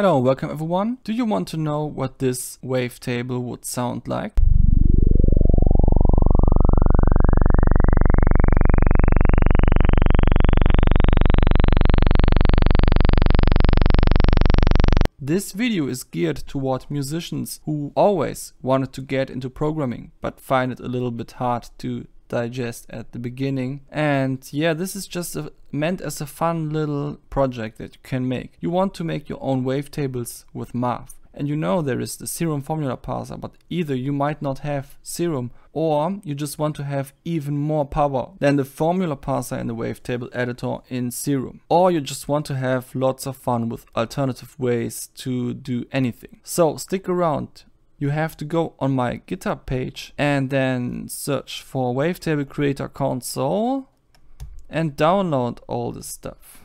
Hello, welcome everyone. Do you want to know what this wavetable would sound like? This video is geared toward musicians who always wanted to get into programming but find it a little bit hard to digest at the beginning. And yeah, this is just a, meant as a fun little project that you can make. You want to make your own wavetables with math. And you know there is the Serum formula parser, but either you might not have Serum or you just want to have even more power than the formula parser and the wavetable editor in Serum. Or you just want to have lots of fun with alternative ways to do anything. So stick around you have to go on my GitHub page and then search for Wavetable Creator Console and download all this stuff.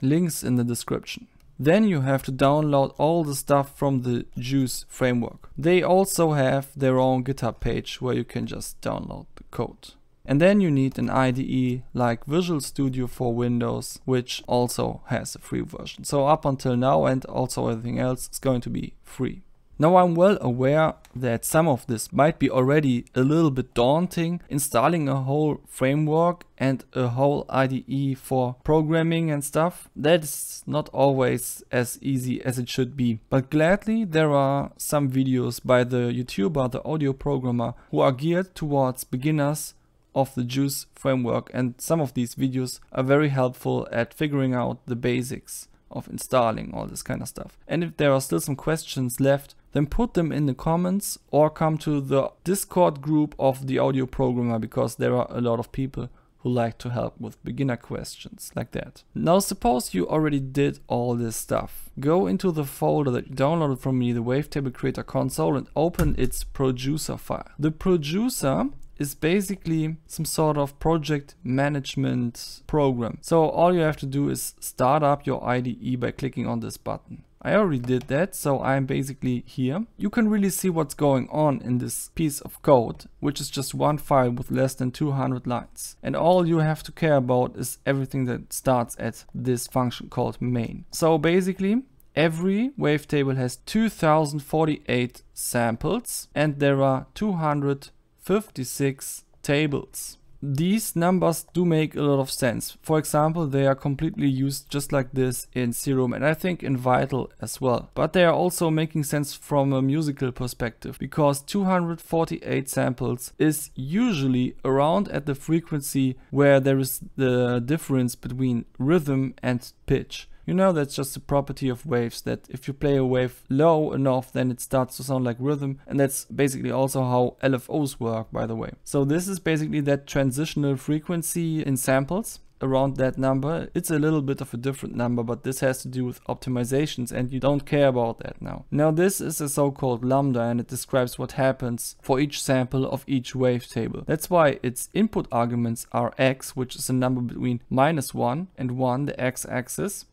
Links in the description. Then you have to download all the stuff from the JUCE framework. They also have their own GitHub page where you can just download the code. And then you need an IDE like Visual Studio for Windows, which also has a free version. So up until now and also everything else is going to be free. Now I'm well aware that some of this might be already a little bit daunting, installing a whole framework and a whole IDE for programming and stuff. That's not always as easy as it should be. But gladly there are some videos by the YouTuber, the audio programmer, who are geared towards beginners of the JUCE framework and some of these videos are very helpful at figuring out the basics of installing all this kind of stuff. And if there are still some questions left, then put them in the comments or come to the Discord group of the audio programmer because there are a lot of people who like to help with beginner questions like that. Now suppose you already did all this stuff. Go into the folder that you downloaded from me, the Wavetable Creator Console and open its Projucer file. The Projucer is basically some sort of project management program. So all you have to do is start up your IDE by clicking on this button. I already did that, so I'm basically here. You can really see what's going on in this piece of code, which is just one file with less than 200 lines. And all you have to care about is everything that starts at this function called main. So basically, every wavetable has 2048 samples and there are 256 tables. These numbers do make a lot of sense. For example, they are completely used just like this in Serum and I think in Vital as well. But they are also making sense from a musical perspective because 248 samples is usually around at the frequency where there is the difference between rhythm and pitch. You know that's just a property of waves that if you play a wave low enough then it starts to sound like rhythm and that's basically also how LFOs work by the way. So this is basically that transitional frequency in samples around that number. It's a little bit of a different number, but this has to do with optimizations and you don't care about that now. Now this is a so-called lambda and it describes what happens for each sample of each wavetable. That's why its input arguments are x, which is a number between minus 1 and 1, the x-axis,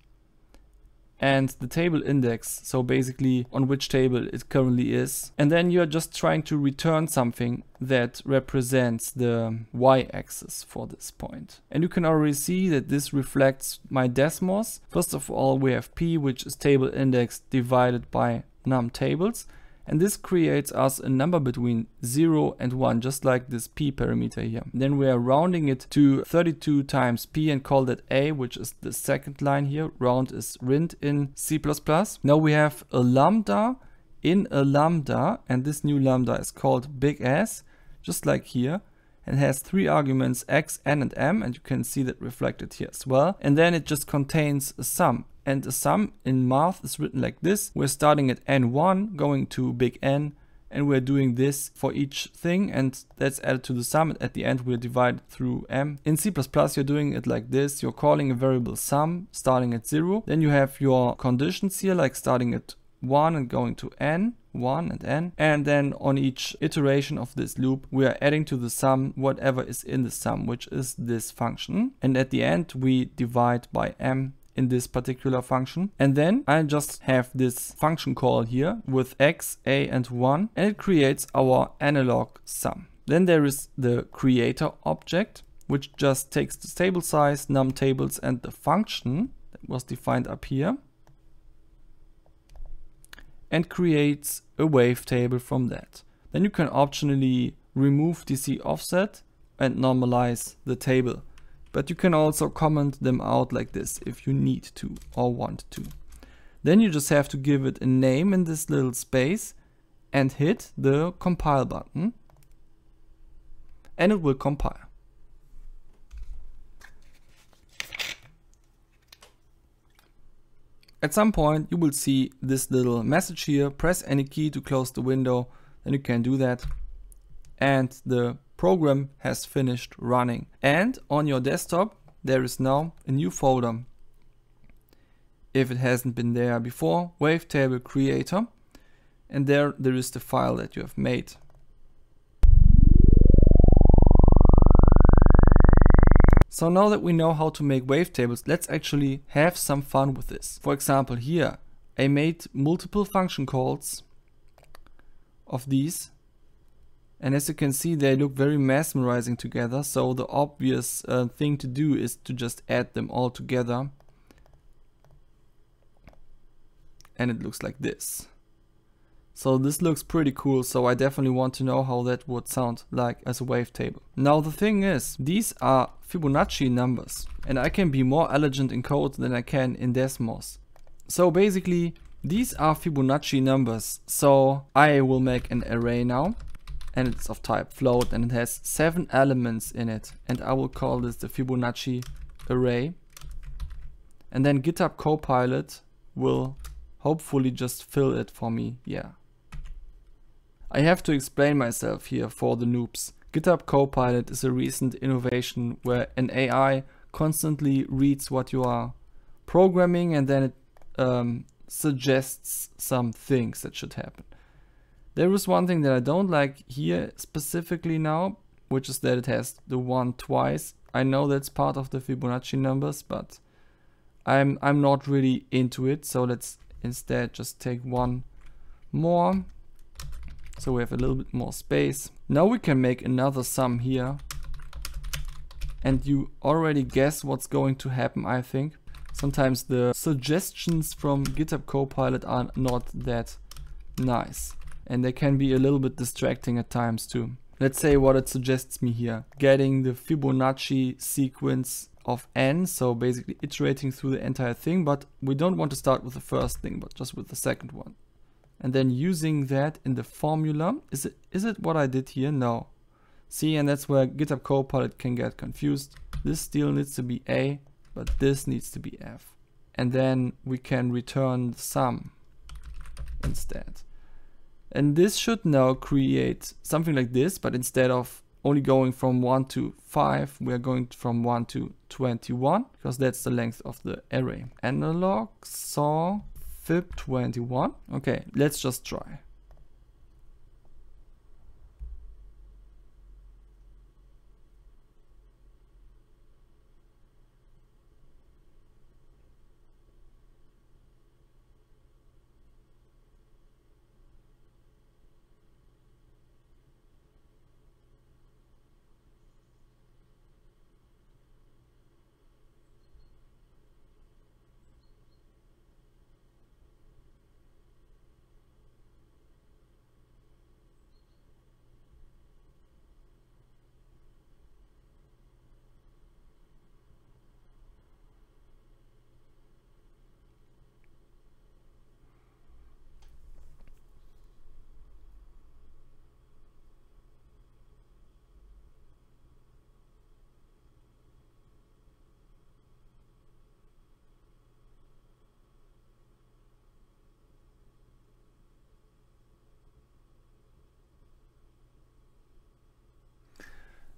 and the table index, so basically on which table it currently is. And then you're just trying to return something that represents the y-axis for this point. And you can already see that this reflects my Desmos. First of all, we have p, which is table index divided by num tables. And this creates us a number between 0 and 1, just like this p parameter here. Then we are rounding it to 32 times p and call that a, which is the second line here. Round is rint in C++. Now we have a lambda in a lambda, and this new lambda is called big S, just like here and has three arguments x, n and m and you can see that reflected here as well. And then it just contains a sum and the sum in math is written like this. We're starting at n1 going to big N and we're doing this for each thing and that's added to the sum at the end we're divided through m. In C++ you're doing it like this, you're calling a variable sum starting at 0, then you have your conditions here like starting at 1 and going to n 1 and n. And then on each iteration of this loop, we are adding to the sum whatever is in the sum, which is this function. And at the end, we divide by m in this particular function. And then I just have this function call here with x, a and 1 and it creates our analog sum. Then there is the creator object which just takes the table size, num tables and the function that was defined up here and creates a wavetable from that. Then you can optionally remove DC offset and normalize the table. But you can also comment them out like this if you need to or want to. Then you just have to give it a name in this little space and hit the compile button and it will compile. At some point you will see this little message here, press any key to close the window, then you can do that. And the program has finished running. And on your desktop there is now a new folder. If it hasn't been there before, wavetable creator. And there, there is the file that you have made. So now that we know how to make wavetables, let's actually have some fun with this. For example, here I made multiple function calls of these. And as you can see, they look very mesmerizing together. So the obvious uh, thing to do is to just add them all together. And it looks like this. So this looks pretty cool, so I definitely want to know how that would sound like as a wavetable. Now the thing is, these are Fibonacci numbers, and I can be more elegant in code than I can in Desmos. So basically, these are Fibonacci numbers, so I will make an array now, and it's of type float, and it has 7 elements in it, and I will call this the Fibonacci array. And then GitHub Copilot will hopefully just fill it for me, yeah. I have to explain myself here for the noobs. GitHub Copilot is a recent innovation where an AI constantly reads what you are programming and then it um, suggests some things that should happen. There is one thing that I don't like here specifically now, which is that it has the one twice. I know that's part of the Fibonacci numbers, but I'm I'm not really into it. So let's instead just take one more so we have a little bit more space. Now we can make another sum here. And you already guess what's going to happen, I think. Sometimes the suggestions from GitHub Copilot are not that nice. And they can be a little bit distracting at times too. Let's say what it suggests me here. Getting the Fibonacci sequence of n, so basically iterating through the entire thing, but we don't want to start with the first thing, but just with the second one and then using that in the formula. Is it is it what I did here? No. See, and that's where GitHub Copilot can get confused. This still needs to be A, but this needs to be F. And then we can return the sum instead. And this should now create something like this, but instead of only going from 1 to 5, we are going from 1 to 21, because that's the length of the array. Analog saw fib21. Okay, let's just try.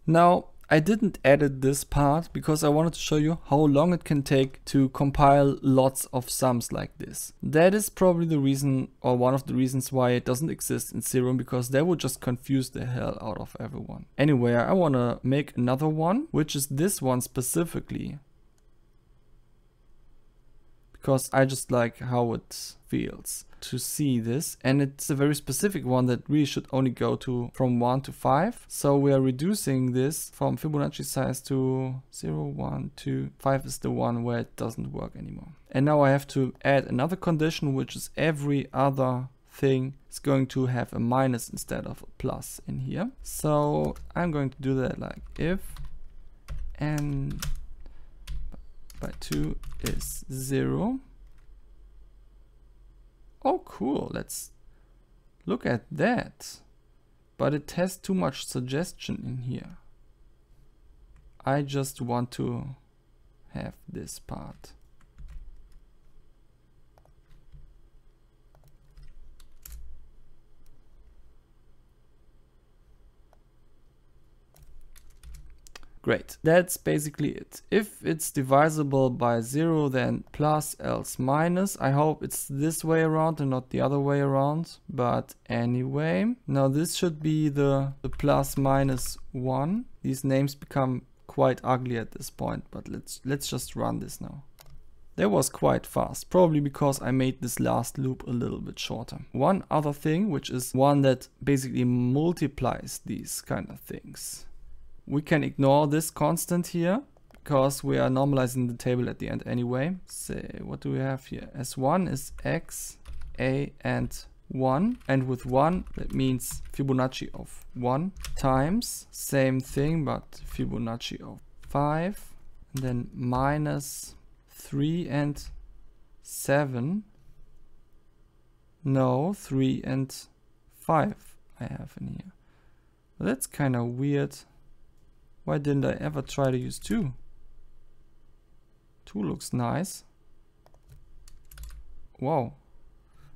Now, I didn't edit this part because I wanted to show you how long it can take to compile lots of sums like this. That is probably the reason or one of the reasons why it doesn't exist in Serum because that would just confuse the hell out of everyone. Anyway, I want to make another one, which is this one specifically. Because I just like how it feels to see this and it's a very specific one that really should only go to from 1 to 5 so we are reducing this from Fibonacci size to 0 1 2 5 is the one where it doesn't work anymore and now I have to add another condition which is every other thing is going to have a minus instead of a plus in here. So I'm going to do that like if n by 2 is 0. Oh cool, let's look at that. But it has too much suggestion in here. I just want to have this part. Great, that's basically it. If it's divisible by zero, then plus, else minus. I hope it's this way around and not the other way around. But anyway, now this should be the, the plus minus one. These names become quite ugly at this point, but let's, let's just run this now. That was quite fast, probably because I made this last loop a little bit shorter. One other thing, which is one that basically multiplies these kind of things we can ignore this constant here because we are normalizing the table at the end anyway. Say, what do we have here? S1 is X, A, and 1. And with 1, that means Fibonacci of 1 times, same thing, but Fibonacci of 5. And then minus 3 and 7. No, 3 and 5 I have in here. That's kind of weird. Why didn't I ever try to use 2? 2 looks nice. Wow.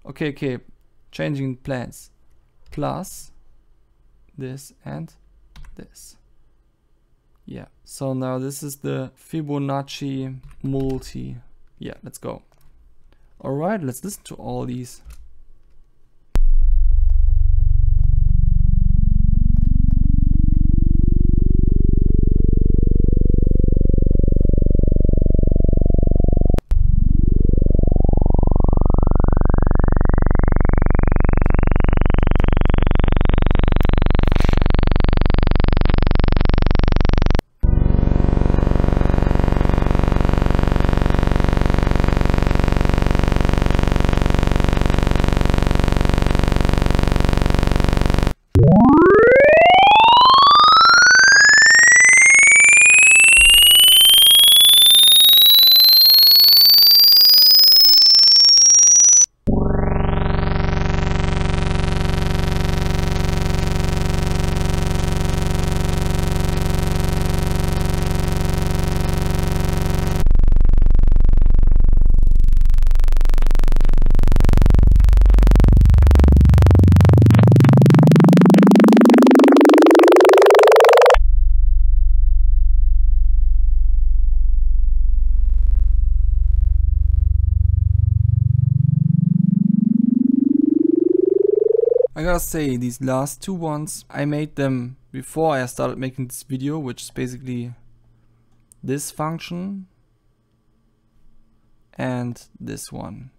Okay, okay. Changing plans. Plus this and this. Yeah, so now this is the Fibonacci multi. Yeah, let's go. Alright, let's listen to all these. I gotta say, these last two ones, I made them before I started making this video, which is basically this function and this one.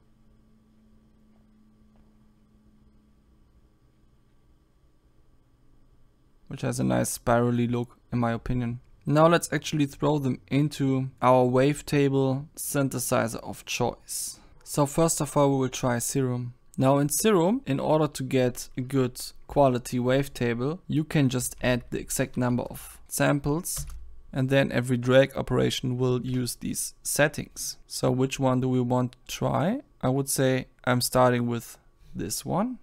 Which has a nice spirally look in my opinion. Now let's actually throw them into our wavetable synthesizer of choice. So first of all we will try Serum. Now in Serum, in order to get a good quality wavetable, you can just add the exact number of samples and then every drag operation will use these settings. So which one do we want to try? I would say I'm starting with this one.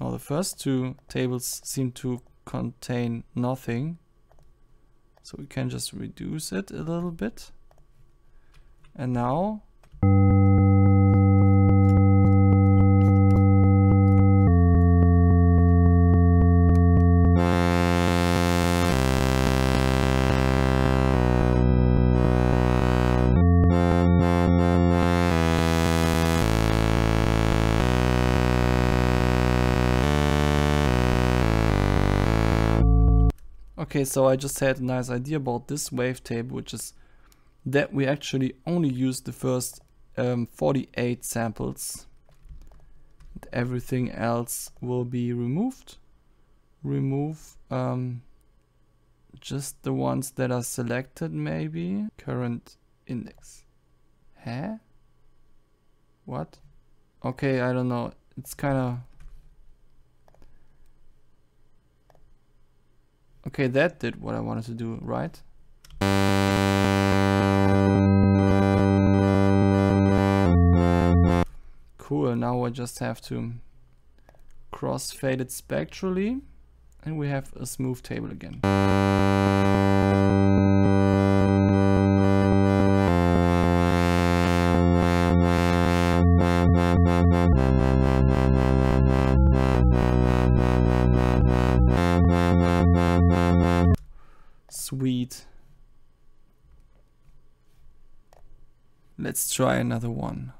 Now the first two tables seem to contain nothing. So we can just reduce it a little bit. And now Okay, so I just had a nice idea about this wavetable, which is that we actually only use the first um, 48 samples. And everything else will be removed. Remove um, just the ones that are selected maybe. Current index. Huh? What? Okay, I don't know. It's kind of... Okay, that did what I wanted to do, right? Cool, now I just have to cross-fade it spectrally and we have a smooth table again. Try another one.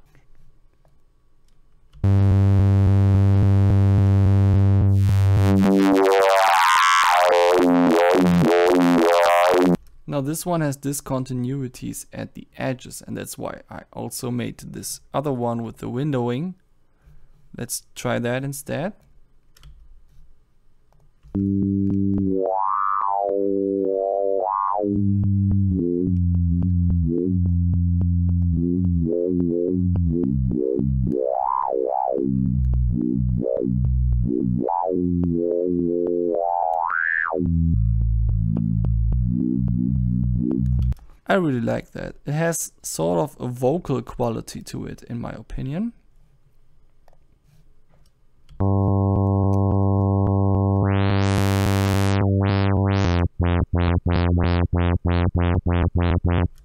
Now this one has discontinuities at the edges and that's why I also made this other one with the windowing. Let's try that instead. I really like that. It has sort of a vocal quality to it, in my opinion.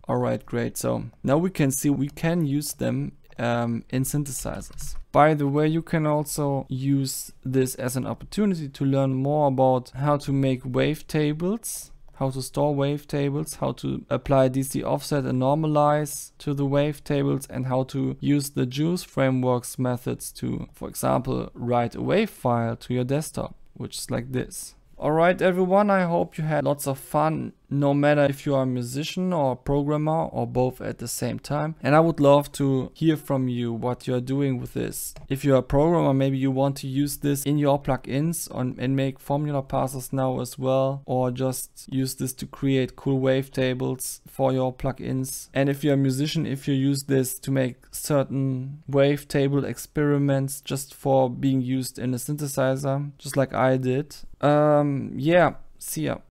Alright, great. So now we can see we can use them um, in synthesizers. By the way, you can also use this as an opportunity to learn more about how to make wavetables how to store wavetables, how to apply DC offset and normalize to the wavetables, and how to use the JUCE frameworks methods to, for example, write a wave file to your desktop, which is like this. Alright everyone, I hope you had lots of fun no matter if you are a musician or a programmer or both at the same time. And I would love to hear from you what you're doing with this. If you're a programmer, maybe you want to use this in your plugins on, and make formula parsers now as well, or just use this to create cool wavetables for your plugins. And if you're a musician, if you use this to make certain wavetable experiments just for being used in a synthesizer, just like I did. Um, yeah, see ya.